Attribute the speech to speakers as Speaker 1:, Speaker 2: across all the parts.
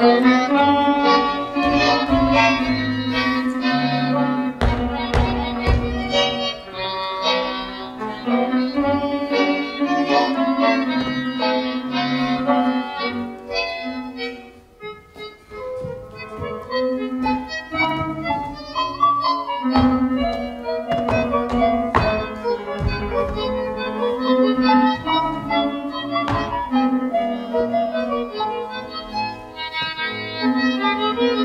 Speaker 1: Mm-hmm.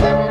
Speaker 1: Mother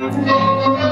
Speaker 1: Thank you.